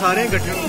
सारे इकट्ठे हो